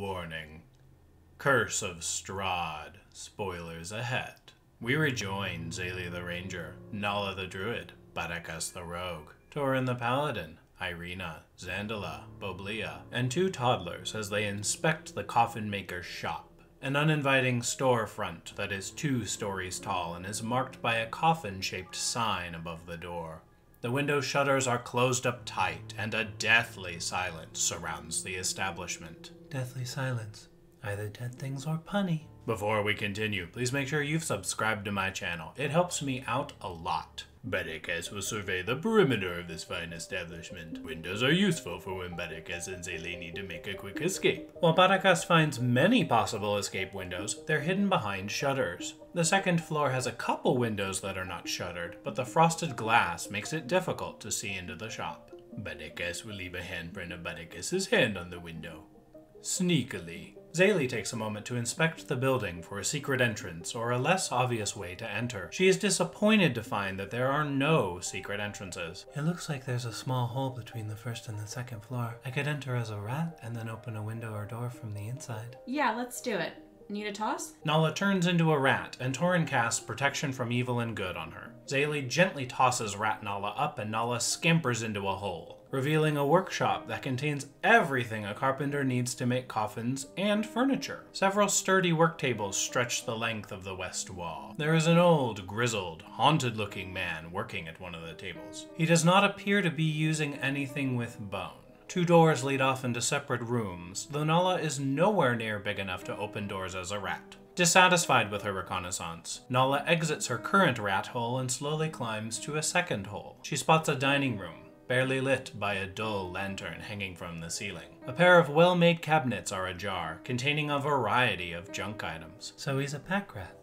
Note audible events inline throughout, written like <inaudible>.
Warning Curse of Strahd. Spoilers ahead. We rejoin Xaeli the Ranger, Nala the Druid, Barakas the Rogue, Torrin the Paladin, Irina, Zandala, Boblia, and two toddlers as they inspect the coffin maker's shop. An uninviting storefront that is two stories tall and is marked by a coffin shaped sign above the door. The window shutters are closed up tight, and a deathly silence surrounds the establishment. Deathly silence. Either dead things or punny. Before we continue, please make sure you've subscribed to my channel. It helps me out a lot. Barakas will survey the perimeter of this fine establishment. Windows are useful for when Barakas and Xaeli need to make a quick escape. While Barakas finds many possible escape windows, they're hidden behind shutters. The second floor has a couple windows that are not shuttered, but the frosted glass makes it difficult to see into the shop. Barakas will leave a handprint of Barakas's hand on the window. Sneakily. Xaeli takes a moment to inspect the building for a secret entrance or a less obvious way to enter. She is disappointed to find that there are no secret entrances. It looks like there's a small hole between the first and the second floor. I could enter as a rat and then open a window or door from the inside. Yeah, let's do it. Need a toss? Nala turns into a rat, and Torrin casts protection from evil and good on her. Xaeli gently tosses Rat Nala up, and Nala scampers into a hole, revealing a workshop that contains everything a carpenter needs to make coffins and furniture. Several sturdy work tables stretch the length of the west wall. There is an old, grizzled, haunted looking man working at one of the tables. He does not appear to be using anything with bone. Two doors lead off into separate rooms, though Nala is nowhere near big enough to open doors as a rat. Dissatisfied with her reconnaissance, Nala exits her current rat hole and slowly climbs to a second hole. She spots a dining room, barely lit by a dull lantern hanging from the ceiling. A pair of well made cabinets are ajar, containing a variety of junk items. So he's a pack rat.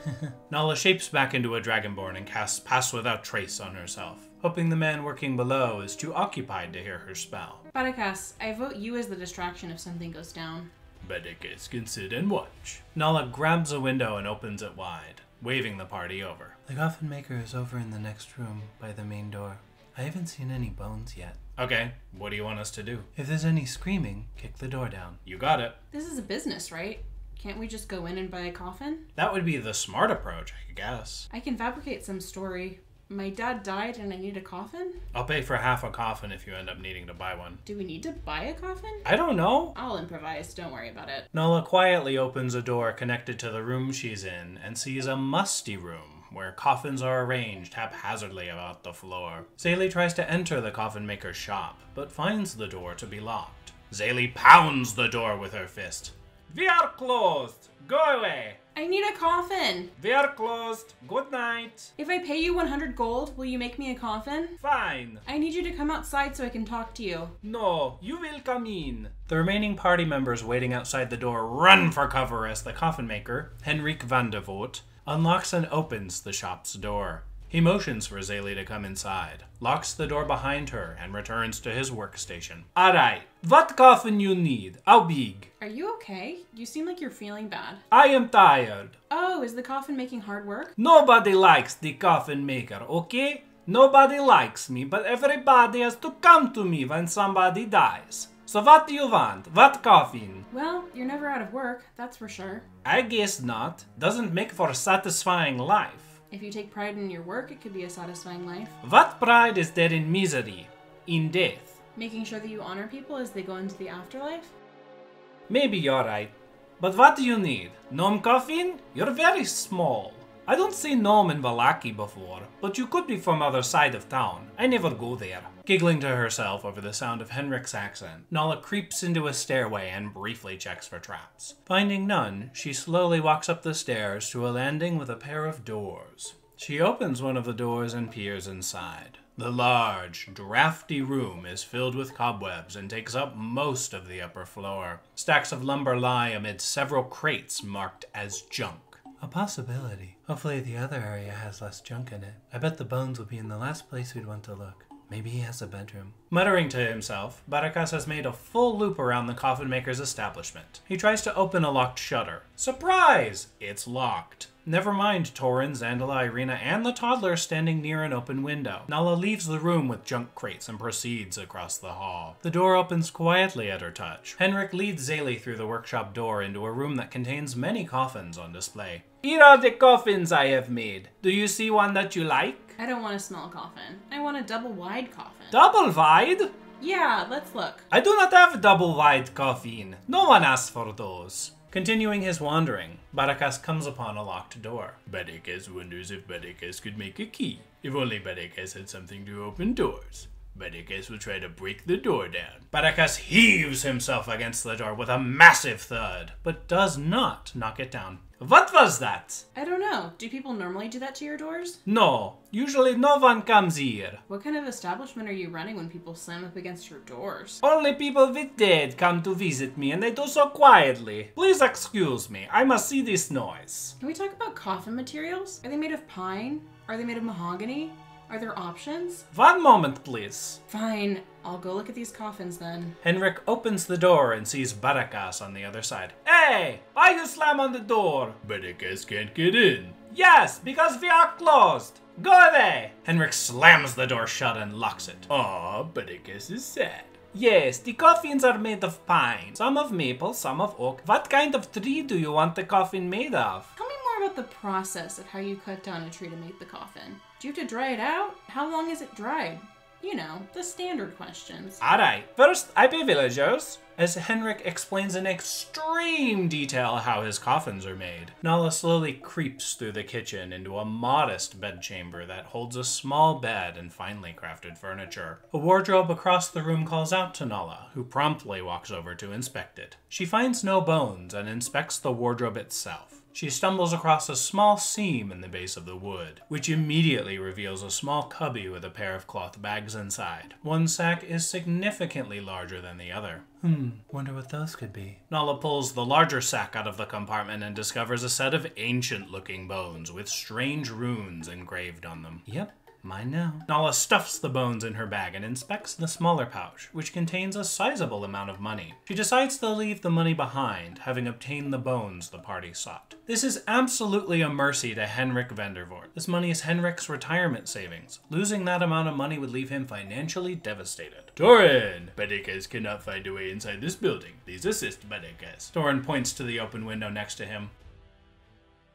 <laughs> Nala shapes back into a dragonborn and casts Pass Without Trace on herself, hoping the man working below is too occupied to hear her spell. Barakas, I vote you as the distraction if something goes down. Barakas can sit and watch. Nala grabs a window and opens it wide, waving the party over. The coffin maker is over in the next room by the main door. I haven't seen any bones yet. Okay, what do you want us to do? If there's any screaming, kick the door down. You got it. This is a business, right? Can't we just go in and buy a coffin? That would be the smart approach, I guess. I can fabricate some story. My dad died and I need a coffin? I'll pay for half a coffin if you end up needing to buy one. Do we need to buy a coffin? I don't know. I'll improvise, don't worry about it. Nala quietly opens a door connected to the room she's in and sees a musty room where coffins are arranged haphazardly about the floor. Xaeli tries to enter the coffin maker's shop, but finds the door to be locked. Xaeli pounds the door with her fist. We are closed. Go away. I need a coffin! We are closed. Good night. If I pay you 100 gold, will you make me a coffin? Fine. I need you to come outside so I can talk to you. No, you will come in. The remaining party members waiting outside the door run for cover as the coffin maker, Henrik van der Voort, unlocks and opens the shop's door. He motions for Xaeli to come inside, locks the door behind her, and returns to his workstation. Alright, what coffin you need? How big? Are you okay? You seem like you're feeling bad. I am tired. Oh, is the coffin making hard work? Nobody likes the coffin maker, okay? Nobody likes me, but everybody has to come to me when somebody dies. So what do you want? What coffin? Well, you're never out of work, that's for sure. I guess not. Doesn't make for a satisfying life. If you take pride in your work, it could be a satisfying life. What pride is there in misery? In death? Making sure that you honor people as they go into the afterlife? Maybe you're right. But what do you need? Gnome coffin? You're very small. I don't see gnome in Vallaki before, but you could be from other side of town. I never go there. Giggling to herself over the sound of Henrik's accent, Nala creeps into a stairway and briefly checks for traps. Finding none, she slowly walks up the stairs to a landing with a pair of doors. She opens one of the doors and peers inside. The large, drafty room is filled with cobwebs and takes up most of the upper floor. Stacks of lumber lie amid several crates marked as junk. A possibility. Hopefully the other area has less junk in it. I bet the bones will be in the last place we'd want to look. Maybe he has a bedroom. Muttering to himself, Barakas has made a full loop around the coffin maker's establishment. He tries to open a locked shutter. Surprise! It's locked. Never mind Torrin, Zandala, Irina, and the toddler standing near an open window. Nala leaves the room with junk crates and proceeds across the hall. The door opens quietly at her touch. Henrik leads Xaeli through the workshop door into a room that contains many coffins on display. Here are the coffins I have made. Do you see one that you like? I don't want a small coffin. I want a double wide coffin. Double wide? yeah, let's look. I do not have a double wide coffin. No one asked for those. Continuing his wandering, Barakas comes upon a locked door. Barakas wonders if Barakas could make a key. If only Baracas had something to open doors. Barakas will try to break the door down. Barakas heaves himself against the door with a massive thud, but does not knock it down. What was that? I don't know. Do people normally do that to your doors? No, usually no one comes here. What kind of establishment are you running when people slam up against your doors? Only people with dead come to visit me, and they do so quietly. Please excuse me, I must see this noise. Can we talk about coffin materials? Are they made of pine? Are they made of mahogany? Are there options? One moment, please. Fine, I'll go look at these coffins then. Henrik opens the door and sees Barakas on the other side. Hey, why you slam on the door? Barakas can't get in. Yes, because we are closed. Go away. Henrik slams the door shut and locks it. Ah, Aw, Barakas is sad. Yes, the coffins are made of pine. Some of maple, some of oak. What kind of tree do you want the coffin made of? Tell me more about the process of how you cut down a tree to make the coffin. Do you have to dry it out? How long is it dried? You know, the standard questions. Alright, first I pay villagers. As Henrik explains in extreme detail how his coffins are made, Nala slowly creeps through the kitchen into a modest bedchamber that holds a small bed and finely crafted furniture. A wardrobe across the room calls out to Nala, who promptly walks over to inspect it. She finds no bones and inspects the wardrobe itself. She stumbles across a small seam in the base of the wood, which immediately reveals a small cubby with a pair of cloth bags inside. One sack is significantly larger than the other. Hmm, wonder what those could be. Nala pulls the larger sack out of the compartment and discovers a set of ancient looking bones with strange runes engraved on them. Yep, mine now. Nala stuffs the bones in her bag and inspects the smaller pouch, which contains a sizable amount of money. She decides to leave the money behind, having obtained the bones the party sought. This is absolutely a mercy to Henrik van der Voort. This money is Henrik's retirement savings. Losing that amount of money would leave him financially devastated. Torrin! Barakas cannot find a way inside this building. Please assist Barakas. Torrin points to the open window next to him.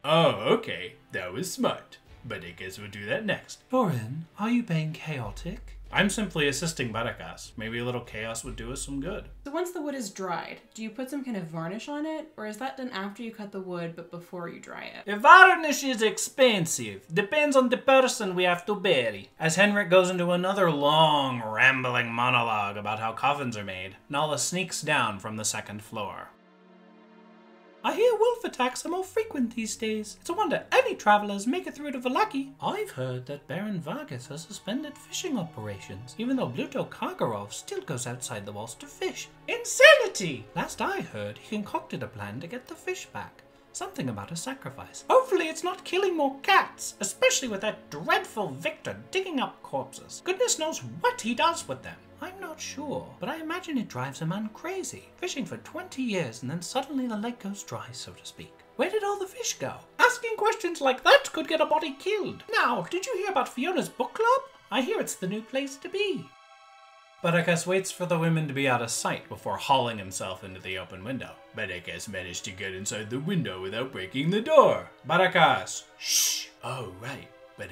Oh, okay. That was smart. But I guess we'll do that next. Torrin, are you being chaotic? I'm simply assisting Barakas. Maybe a little chaos would do us some good. So once the wood is dried, do you put some kind of varnish on it, or is that done after you cut the wood but before you dry it? The varnish is expensive. Depends on the person we have to bury. As Henrik goes into another long, rambling monologue about how coffins are made, Nala sneaks down from the second floor. I hear wolf attacks are more frequent these days. It's a wonder any travelers make it through to Vallaki. I've heard that Baron Vargas has suspended fishing operations, even though Bluto Krogarov still goes outside the walls to fish. Insanity! Last I heard, he concocted a plan to get the fish back. Something about a sacrifice. Hopefully, it's not killing more cats, especially with that dreadful Victor digging up corpses. Goodness knows what he does with them. I'm not sure, but I imagine it drives a man crazy. Fishing for 20 years and then suddenly the lake goes dry, so to speak. Where did all the fish go? Asking questions like that could get a body killed. Now, did you hear about Fiona's book club? I hear it's the new place to be. Barakas waits for the women to be out of sight before hauling himself into the open window. Barakas managed to get inside the window without breaking the door. Barakas! Shh! Oh, right. Will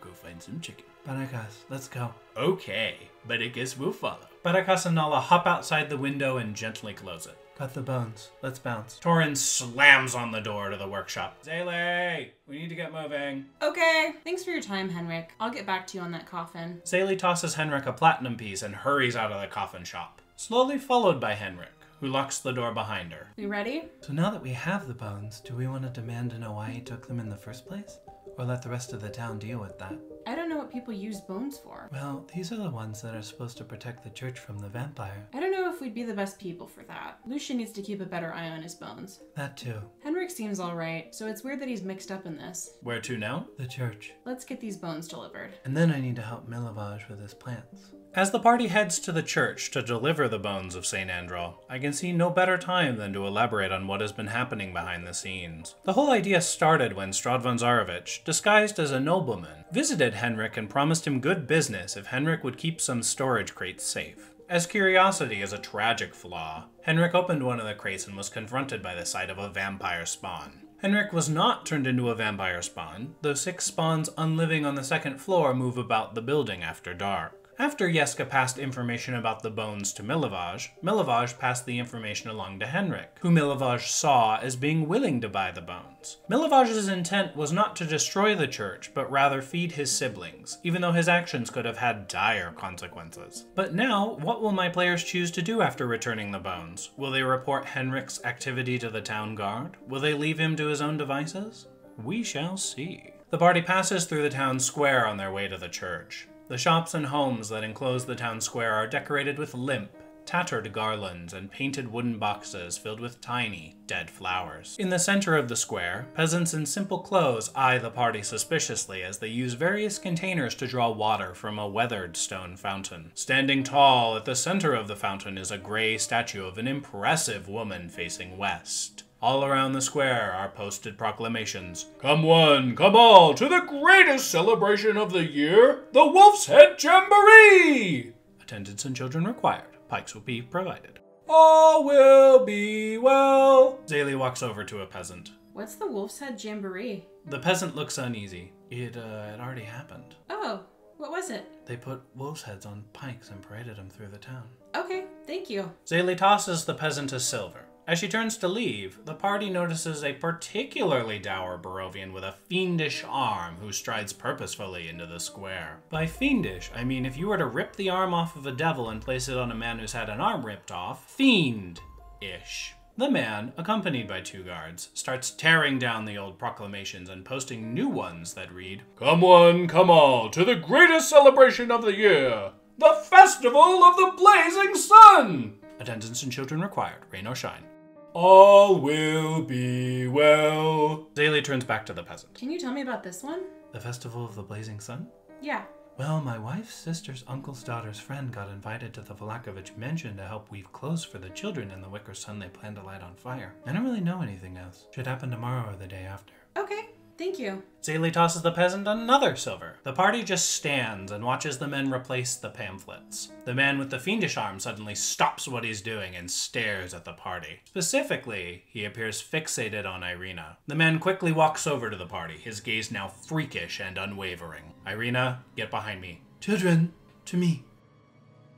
go find some chicken. Barakas, let's go. Okay, Barakas will follow. Barakas and Nala hop outside the window and gently close it. Cut the bones. Let's bounce. Torrin slams on the door to the workshop. Xaeli, we need to get moving. Okay, thanks for your time, Henrik. I'll get back to you on that coffin. Xaeli tosses Henrik a platinum piece and hurries out of the coffin shop, slowly followed by Henrik, who locks the door behind her. We ready? So now that we have the bones, do we want to demand to know why he took them in the first place? Or let the rest of the town deal with that? I don't know what people use bones for. Well, these are the ones that are supposed to protect the church from the vampire. I don't know if we'd be the best people for that. Lucian needs to keep a better eye on his bones. That too. Henrik Henrik seems alright, so it's weird that he's mixed up in this. Where to now? The church. Let's get these bones delivered. And then I need to help Milivoj with his plants. As the party heads to the church to deliver the bones of St. Andral, I can see no better time than to elaborate on what has been happening behind the scenes. The whole idea started when Strahd von Zarovich, disguised as a nobleman, visited Henrik and promised him good business if Henrik would keep some storage crates safe. As curiosity is a tragic flaw, Henrik opened one of the crates and was confronted by the sight of a vampire spawn. Henrik was not turned into a vampire spawn, though six spawns unliving on the second floor move about the building after dark. After Yeska passed information about the bones to Milivoj, Milivoj passed the information along to Henrik, who Milivoj saw as being willing to buy the bones. Milivoj's intent was not to destroy the church, but rather feed his siblings, even though his actions could have had dire consequences. But now, what will my players choose to do after returning the bones? Will they report Henrik's activity to the town guard? Will they leave him to his own devices? We shall see. The party passes through the town square on their way to the church. The shops and homes that enclose the town square are decorated with limp, tattered garlands and painted wooden boxes filled with tiny, dead flowers. In the center of the square, peasants in simple clothes eye the party suspiciously as they use various containers to draw water from a weathered stone fountain. Standing tall at the center of the fountain is a gray statue of an impressive woman facing west. All around the square are posted proclamations. Come one, come all, to the greatest celebration of the year, the Wolf's Head Jamboree! Attendance and children required. Pikes will be provided. All will be well. Xaeli walks over to a peasant. What's the Wolf's Head Jamboree? The peasant looks uneasy. It, uh, it already happened. Oh, what was it? They put wolves' heads on pikes and paraded them through the town. Okay, thank you. Xaeli tosses the peasant a silver. As she turns to leave, the party notices a particularly dour Barovian with a fiendish arm who strides purposefully into the square. By fiendish, I mean if you were to rip the arm off of a devil and place it on a man who's had an arm ripped off, fiend-ish. The man, accompanied by two guards, starts tearing down the old proclamations and posting new ones that read, Come one, come all, to the greatest celebration of the year, the Festival of the Blazing Sun! Attendance and children required, rain or shine. All will be well. Xaeli turns back to the peasant. Can you tell me about this one? The Festival of the Blazing Sun? Yeah. Well, my wife's sister's uncle's daughter's friend got invited to the Vallakovich mansion to help weave clothes for the children in the wicker sun they plan to light on fire. I don't really know anything else. Should happen tomorrow or the day after. Okay, thank you. Xaeli tosses the peasant another silver. The party just stands and watches the men replace the pamphlets. The man with the fiendish arm suddenly stops what he's doing and stares at the party. Specifically, he appears fixated on Irina. The man quickly walks over to the party, his gaze now freakish and unwavering. Irina, get behind me. Children, to me.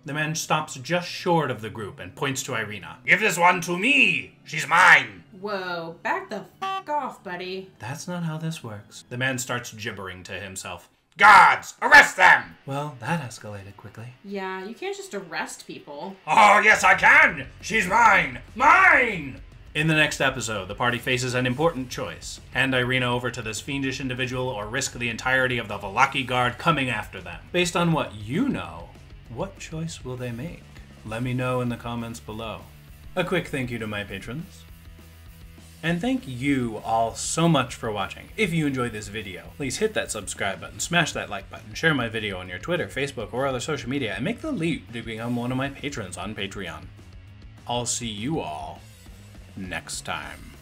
The man stops just short of the group and points to Irina. Give this one to me! She's mine! Whoa, back the f off, buddy. That's not how this works. The man starts gibbering to himself. Guards! Arrest them! Well, that escalated quickly. Yeah, you can't just arrest people. Oh, yes, I can! She's mine! Mine! In the next episode, the party faces an important choice hand Irina over to this fiendish individual or risk the entirety of the Vallaki Guard coming after them. Based on what you know, what choice will they make? Let me know in the comments below. A quick thank you to my patrons. And thank you all so much for watching. If you enjoyed this video, please hit that subscribe button, smash that like button, share my video on your Twitter, Facebook, or other social media, and make the leap to become one of my patrons on Patreon. I'll see you all next time.